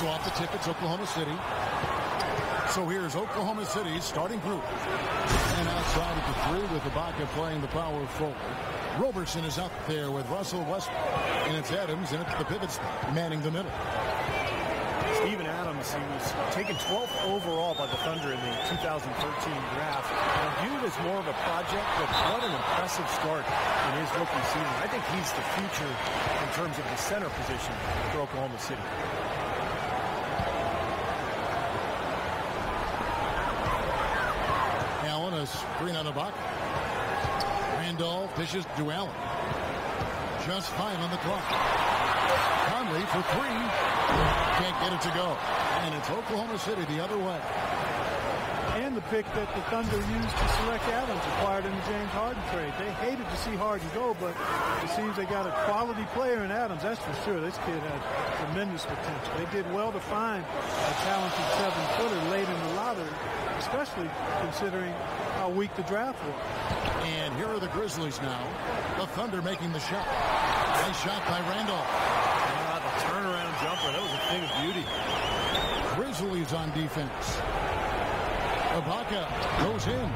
So off the tip, it's Oklahoma City. So here's Oklahoma City's starting group. And outside at the three with Ibaka playing the power forward. Roberson is up there with Russell Westbrook. And it's Adams, and it's the pivots manning the middle. Steven Adams, he was taken 12th overall by the Thunder in the 2013 draft. And viewed as more of a project, but what an impressive start in his rookie season. I think he's the future in terms of the center position for Oklahoma City. Allen, a screen on the buck. Randolph dishes to Allen. Just five on the clock. Conley for three. Can't get it to go. And it's Oklahoma City the other way. And the pick that the Thunder used to select Adams acquired in the James Harden trade. They hated to see Harden go, but it seems they got a quality player in Adams. That's for sure. This kid has tremendous potential. They did well to find a talented seven-footer late in the lottery, especially considering how weak the draft was. And here are the Grizzlies now. The Thunder making the shot. Nice shot by Randolph. Ah, the turnaround jumper. That was a thing of beauty. Grizzlies on defense. Ibaka goes in.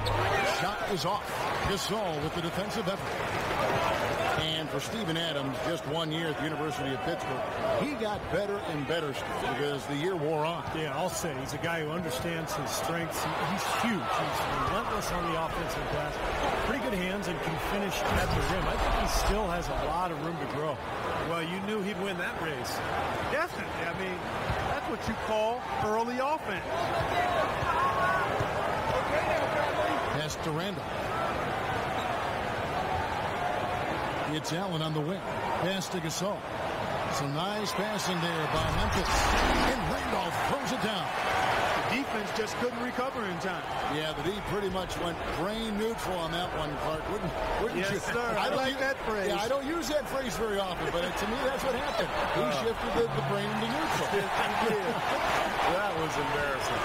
Shot is off. Gasol with the defensive effort. And for Steven Adams, just one year at the University of Pittsburgh, he got better and better because the year wore on. Yeah, I'll say he's a guy who understands his strengths. He, he's huge. He's relentless on the offensive glass. Pretty good hands and can finish at the rim. I think he still has a lot of room to grow. Well, you knew he'd win that race. Definitely. I mean, that's what you call early offense. To Randall. It's Allen on the wing. Pass to Gasol. Some nice passing there by Memphis. And Randolph throws it down. The defense just couldn't recover in time. Yeah, but he pretty much went brain neutral on that one, Clark. Wouldn't, wouldn't yes, you? sir. I, don't like use, that phrase. Yeah, I don't use that phrase very often, but to me, that's what happened. He uh, shifted the, the brain into neutral. that was embarrassing.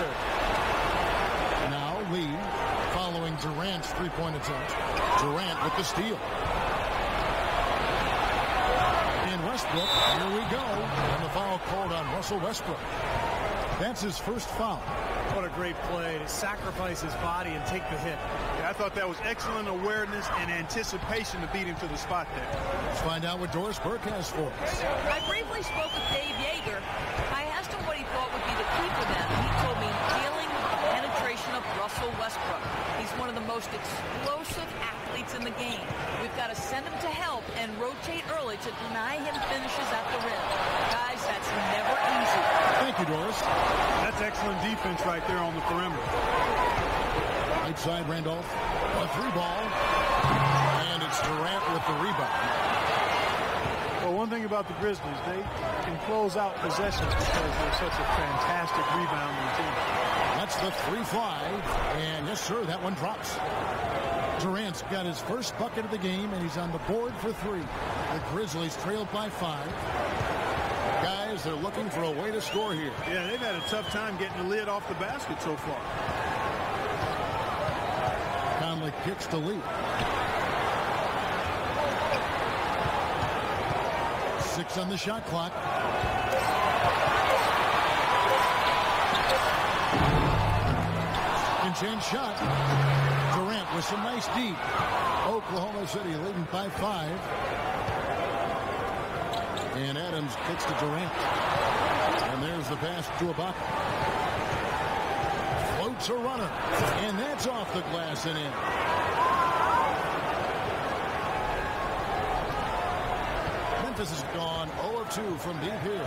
now Lee following Durant's three-point attempt. Durant with the steal. And Westbrook, here we go. And the foul called on Russell Westbrook. That's his first foul. What a great play to sacrifice his body and take the hit. Yeah, I thought that was excellent awareness and anticipation to beat him to the spot there. Let's find out what Doris Burke has for us. I briefly spoke with Dave Joerger. I asked him what he thought would be the key for them. He told me dealing with the penetration of Russell Westbrook. He's one of the most explosive athletes in the game. We've got to send him to help and rotate early to deny him finishes at the rim. Guys, that's never easy. Thank you, Doris. That's excellent defense right there on the perimeter. Right side, Randolph. A three ball. About the Grizzlies, they can close out possessions because they're such a fantastic rebounding team. That's the three fly. And yes, sir, that one drops. Durant's got his first bucket of the game, and he's on the board for three. The Grizzlies trailed by five. Guys, they're looking for a way to score here. Yeah, they've had a tough time getting the lid off the basket so far. Conley kicks the Lee. Six on the shot clock. And change shot. Durant with some nice deep. Oklahoma City leading by five. And Adams kicks to Durant. And there's the pass to Ibaka. Floats a runner. And that's off the glass and in. Memphis is gone 0 of 2 from deep here.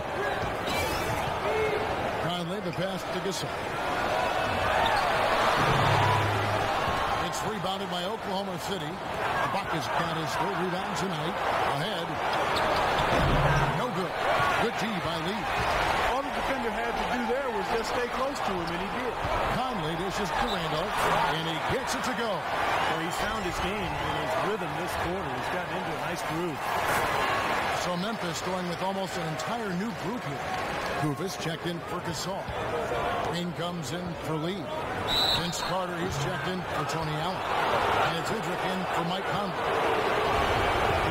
Conley, the pass to Gasol. It's rebounded by Oklahoma City. Ibaka's got his third rebound tonight. Ahead. No good. Good tee by Lee. All the defender had to do there was just stay close to him, and he did. Conley dishes to Randolph, and he gets it to go. Well, he's found his game and his rhythm this quarter. He's gotten into a nice groove. So Memphis going with almost an entire new group here. Koufos checked in for Gasol. Green comes in for Lee. Vince Carter, he's checked in for Tony Allen. And it's Udrih in for Mike Conley.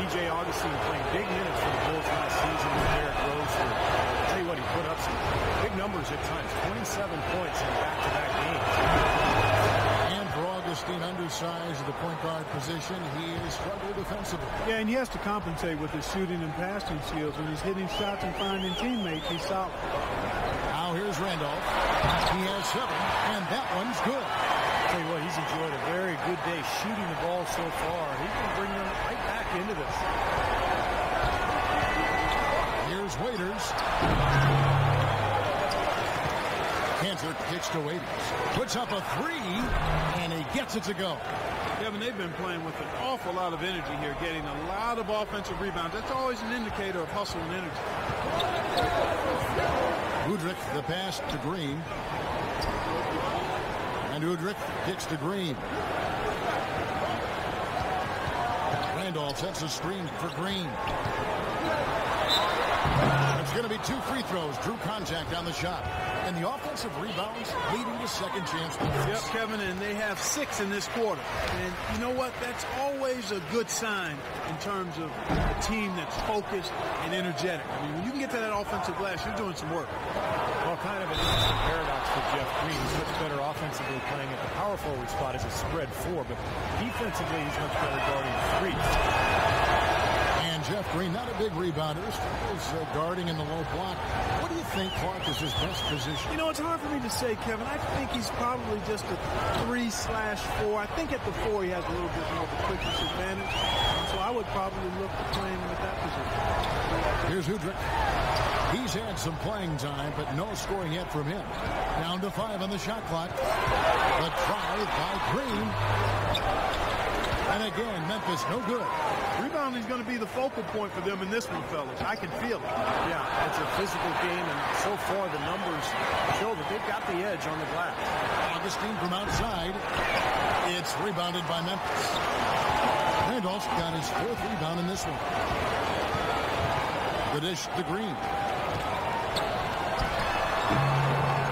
DJ Augustin playing big minutes for the Bulls last season with Derrick Rose. I'll tell you what, he put up some big numbers at times. 27 points in back-to-back games. And for Augustin, undersized at the point guard position, he is struggled defensively. Yeah, and he has to compensate with his shooting and passing skills. When he's hitting shots and finding teammates, he's solid. Now here's Randolph. He has seven, and that one's good. Tell you what, he's enjoyed a very good day shooting the ball so far. He can bring them right back into this. Here's Waiters. Kanter kicks to Waiters. Puts up a three, and he gets it to go. Kevin, they've been playing with an awful lot of energy here, getting a lot of offensive rebounds. That's always an indicator of hustle and energy. Udrih, the pass to Green. And Udrih gets to Green. Randolph sets a screen for Green. It's going to be two free throws. Drew contact on the shot. And the offensive rebounds leading to second chance. Yep, Kevin, and they have six in this quarter. And you know what? That's always a good sign in terms of a team that's focused and energetic. I mean, when you can get to that offensive glass, you're doing some work. Well, kind of an interesting paradox for Jeff Green. He's much better offensively playing at the power forward spot as a spread four, but defensively he's much better guarding three. And Jeff Green, not a big rebounder, struggles uh, guarding in the low block. What do you think, Clark, is his best position? You know, it's hard for me to say, Kevin. I think he's probably just a three slash four. I think at the four he has a little bit more of a quickness advantage. So I would probably look to playing him at that position. Here's Udrih. He's had some playing time, but no scoring yet from him. Down to five on the shot clock. The try by Green. And again, Memphis no good. Rebounding is going to be the focal point for them in this one, fellas. I can feel it. Yeah, it's a physical game, and so far the numbers show that they've got the edge on the glass. Augustin from outside. It's rebounded by Memphis. Randolph's got his fourth rebound in this one. The dish to Green.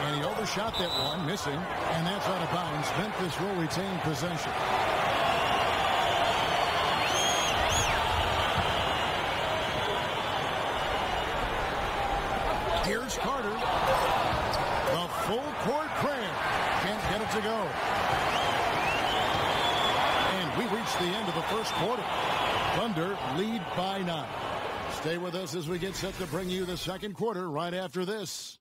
And he overshot that one, missing, and that's out of bounds. Memphis will retain possession. Here's Carter. The full court prayer. To go. And we reach the end of the first quarter. Thunder lead by nine. Stay with us as we get set to bring you the second quarter right after this.